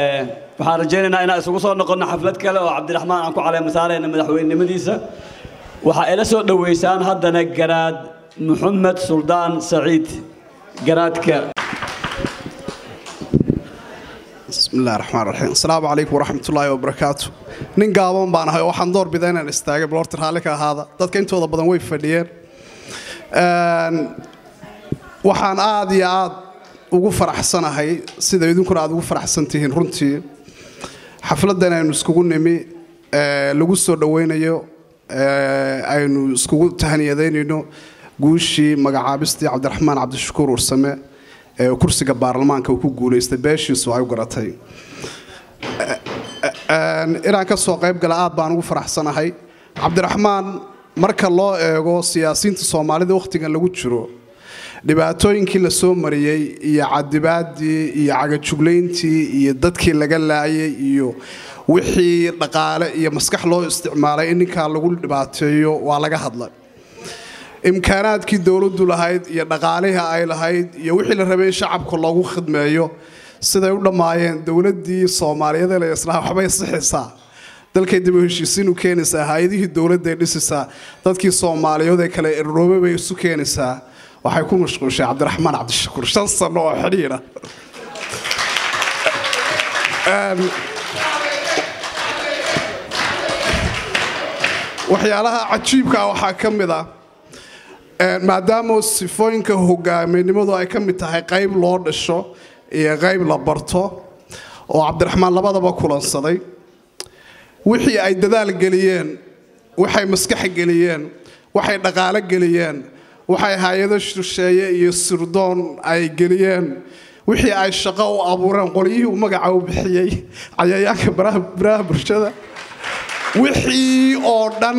waxaan rajaynaynaa inaan isugu soo noqonno xaflad kale oo cabdiraxmaan aan ku caleema saarayna madaxweynenimadiisa waxaa ila soo dhoweysaan haddana garaad maxamed suldaan saciid garaadka بسم الله الرحمن الرحيم السلام عليكم ورحمة الله وبركاته nin gaaban baan ahay oo waxaan door bidaa inaan istaagay bal horta raalli ka ahaada dadka intooda badan way fadhiyeen waxaan aad iyo aad ugu faraxsanahay sida idinkuna aad ugu faraxsan tihiin runtii. Xafladdan aynu iskugu nimi lagu soo dhowaynayo aynu iskugu tahaniyadaynayno guushii magacaabistii cabdiraxmaan cabdishakuur ursame ee kursiga baarlamaanka uu ku guulaystay beeshiisu ay u garatay. Inaan ka soo qayb gala aad baan ugu faraxsanahay. Cabdiraxmaan marka loo eego siyaasiyiinta soomaalida wakhtigan lagu jiro dhibaatooyinkii la soo mariyey iyo cadibaadii iyo cagajuglayntii iyo dadkii laga laayay iyo wixii dhaqaale iyo maskax loo isticmaalay in ninkaa lagu dhibaateeyo waa laga hadlay. Imkaanaadkii dowladdu lahayd iyo dhaqaalihii ay lahayd iyo wixii la rabay in shacabka loogu khidmeeyo siday u dhammaayeen dowladdii soomaaliyeed ee la islaa waxbay sixaysaa dalkay dib u heshiisiin keenaysaa hay'adihii dowladday dhisaysaa dadkii soomaaliyeed ee kale eroobe bay isu keenaysaa waxay ku mashquushay cabdiraxmaan cabdishakuur shan sano oo xidhiira waxyaalaha cajiibkaa waxaa ka mid ah maadaama sifooyinka hogaaminimadu ay ka mid tahay qayb loo dhasho iyo qayb la barto oo cabdiraxmaan labadaba kulansaday wixii ay dadaal geliyeen waxay maskax geliyeen waxay dhaqaalo geliyeen waxay hay'ado shisheeye iyo sirdoon ay geliyeen. Wixii ay shaqo u abuureen qolyihii uu magaca u bixiyey cayayaanka baraha bulshada. Wixii oo dhan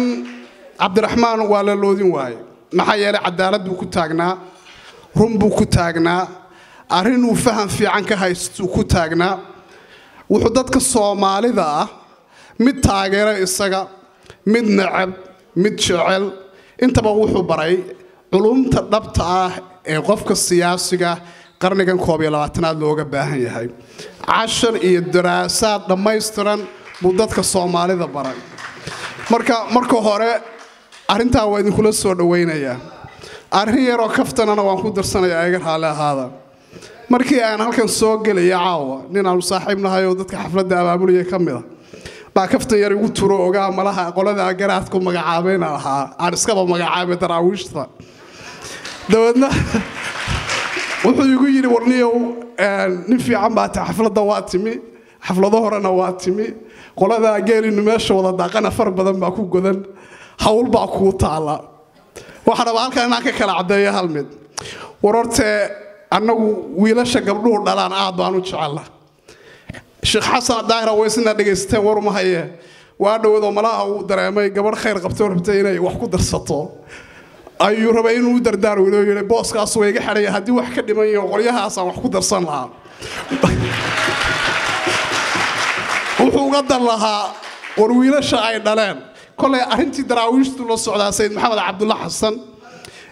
cabdiraxmaan waa la loodin waaye maxaa yeelay cadaalad buu ku taagnaa run buu ku taagnaa arrin uu faham fiican ka haystuu ku taagnaa. Wuxuu dadka soomaalida ah mid taageera isaga mid necab mid jecel. Intaba wuxuu baray culumta dhabta ah ee qofka siyaasiga qarnigan koob iyo labaatanaad looga baahan yahay. Cashar iyo daraasaad dhammaystiran buu dadka soomaalida baray. Marka marka hore arrintaa waa idinkula soo dhowaynayaa arrin yaroo kaftanana waan ku darsanayaa iga raalli ahaada markii aan halkan soo gelaya caawa nin aanu saaxiib nahay oo dadka xafladda abaabulaya ka mid a baa kaftan yar igu turo ogaa malaha qolada garaadku magacaabayna ahaa aan iskaba magacaabay daraawiishta dabeedna wuxuu igu yidhi warniyow nin fiican baa ta xafladda waa timi xaflado horena waa timi. Qoladaa geelinu meesha wada daaqana far badan baa ku godan hawl baa kuu taala. Waxaan rabaa halkan inaan ka kala caddeeyo hal mid. War hortee annagu wiilasha gabdhuhu dhalaan aad baan u jecella sheekh xasan daahir aweysina dhegaysateen war uma haye. Waa dhowado malaha uu dareemay gabadh khayr qabtoo rabtay inay wax ku darsato ayuu rabay inuu u dardaar weydo yidhi booskaas waa iga xidhaya haddii wax ka dhiman yaho qolyahaasaan wax ku darsan lahaa. Wuxuu uga dan lahaa war wiilasha ay dhaleen. Kolay arrintii daraawiishtu la socdaa sayid maxamed cabdulla xasan.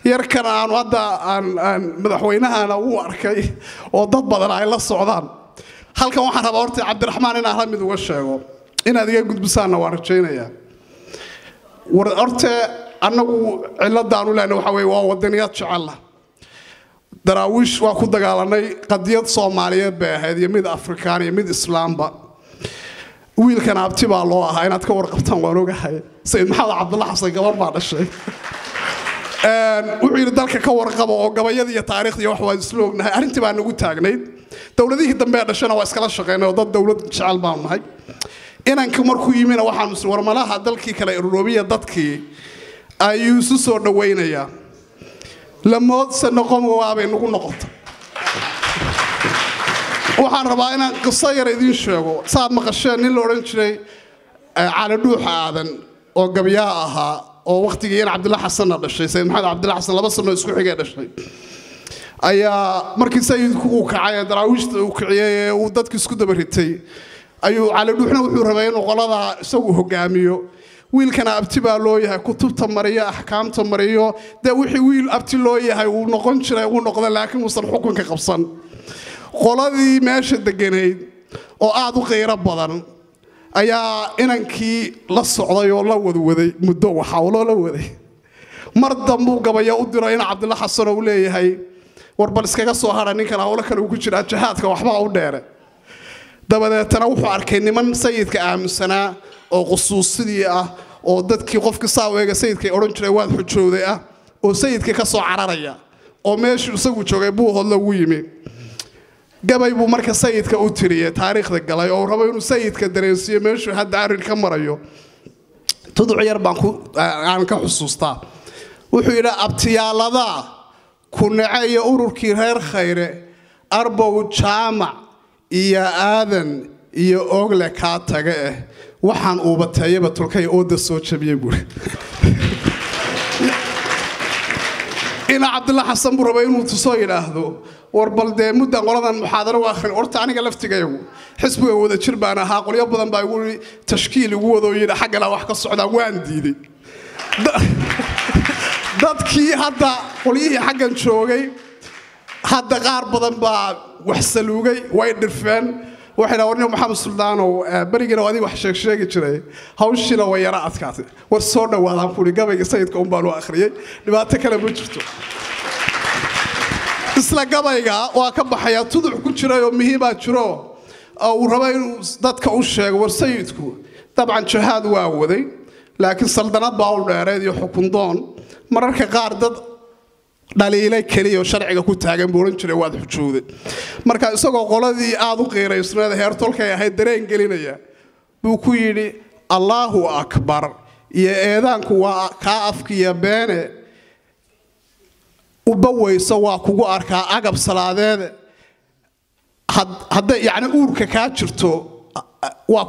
Yarkan aanu hadda madaxweynahana u arkay oo dad badan ay la socdaan. Halkan waxaan rabaa horta cabdiraxmaan inaan la mid uga sheego. Inaad iga gudbisaanna waan rajaynayaa. War horte annagu ciladaanu lehna waxa weye waa wadaniyad jecella daraawiish waa ku dagaalanay qadiyad soomaaliyeed bay ahayd iyo mid afrikaan iyo mid islaamba. Wiilkan abti baa loo ahaa inaad ka warqabtaan waan ogahay. Sayid maxamed cabdulla xasan gabar baa dhashay. Wuxuu yidhi dalka ka warqaba oo gabayada iyo taariikhda iyo wax waan isla ognahay. Arrintii baa nagu taagnayd. Dowladihii dambe ee dhashana waa iskala shaqaynay oo dad dowlad jecel baanu nahay. Inanka markuu yimina waxaanu is warmalaha dalkii kale eroobiya dadkii ayuu isu soo dhowaynayaa lamoodse noqon waabay nagu noqota waxaan rabaa inaan qiso yar idiin sheego. Saaad maqasheen nin la odhan jiray cali dhuuxa aadan oo gabyaa ahaa oo wakhtigii in cabdilla xasanna dhashay. Sayid maxamed cabdilla xasan laba sano isku xigee dhashay. Ayaa markii sayidku uu kacay ee daraawiishta uu kiciyey ee uu dadki isku daba ritay ayuu cali wuxuu rabay inuu qoladaa isagu hogaamiyo wiilkana abti baa loo yahay kutubta mariyo axkaamta mariyo dee wixii wiil abti loo yahay uu noqon jiray uu noqda laakiin uusan xukunka qabsan. Qoladii meesha deganayd oo aada u qiiro badan ayaa inankii la socday oo la wadwaday muddo waxawloo la waday. Mar dambuu gabaya u diro in cabdilla xasan oo u leeyahay war bal iskaga soo hadha ninkan hawlo kale uu ku jiraa jihaadka waxbaa u dheere. Dabadeetana wuxuu arkay niman sayidka aaminsanaa oo qusuusidii ah oo dadkii qofkii saa u sayidkay odhan jiray waad xujooday ah oo sayidka ka soo cararaya oo meeshuu isagu joogay buu hodla yimi. Gabay buu marka sayidka u tiriyey taariikhda galay oo rabo inuu sayidka dareensiiyo meeshuu hadda arrin ka marayo. Tuduc yar baan aan ka xusuustaa. Wuxuu yidhi abtiyaaladaa ku nace iyo ururkii reer khayre arbow jaamac iyo aadan iyo ogle kaa taga eh. Waxaan uubateeyaba tulkay ooda soo jabiyey buuri ina cabdilla xasan buu rabay inuu tusoo yidhaahdo war bal dee muddan qoladan muxaadaro u akhrin. Horta aniga laftigayagu xisbiga wada jir baan ahaa. Qolyo badan baa igu tashkiil igu wadoo yidhi xaggana wax ka socdaa waan diiday. Dadkii hadda qolyihii xaggan joogay hadda qaar badan baa wax saluugay way dhirfeen waxay dhaha warnimo maxamed suldaanow berigiina adiga wax sheeg sheegi jiray. Hawshiina way yara adkaatay. War soo dhowaadaan kuhi gabayga sayidka un baan u akhriyey dhibaato kale ma jirto. Isla gabayga waa ka baxaya tuduc ku jiray oo muhiimaa jiro. Uu rabo inuu dadka u sheego war sayidku. Dabcan jihaad waa waday laakiin saldanad baa u dheereed iyo xukundoon. Mararka qaar dad dhaliilay keliya oo sharciga ku taagan buu odhan jiray waad xujooday marka isagoo qoladii aada u qiiraysneed heertolkay ahayd dareen gelinaya buu ku yidhi allaahu akbar. Iyo eedaanku waa kaa afkiya beene ubaweyso waa kugu arkaa agab salaadeede hadday yacni uurka kaa jirto waa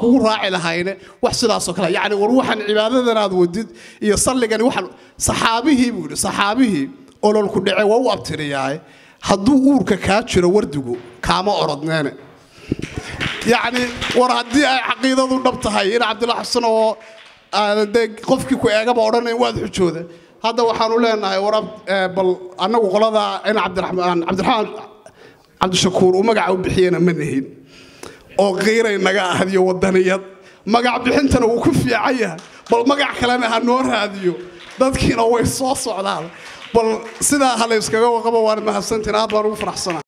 kugu raaci lahayne wax sidaasoo kale yani war waxaan cibaadadan aad wadid iyo salligani waxaan saxaabihii buu yidhi saxaabihii ololku dhace waa u abtiriyaaye hadduu uurka kaa jiro wardigu kaama orodneene. Yacni war haddii ay caqiidadu dhab tahay in cabdilla xasan oo dee qofkii ku eegaba odhanayn waad xujooda. Hadda waxaanu leenahay war bal annagu qolada in cabdiraxmaan cabdiraxmaan cabdishakuur uu magaca u bixiyena ma nihin oo qiiray naga ahdiyo wadaniyad. Magac bixintana wuu ku fiican yahay. Bal magac kalena ha noo raadiyo. Dadkiina way soo socdaan. Bal sidaa ha layskaga waqabo waan mahadsantiin aad baan ugu faraxsana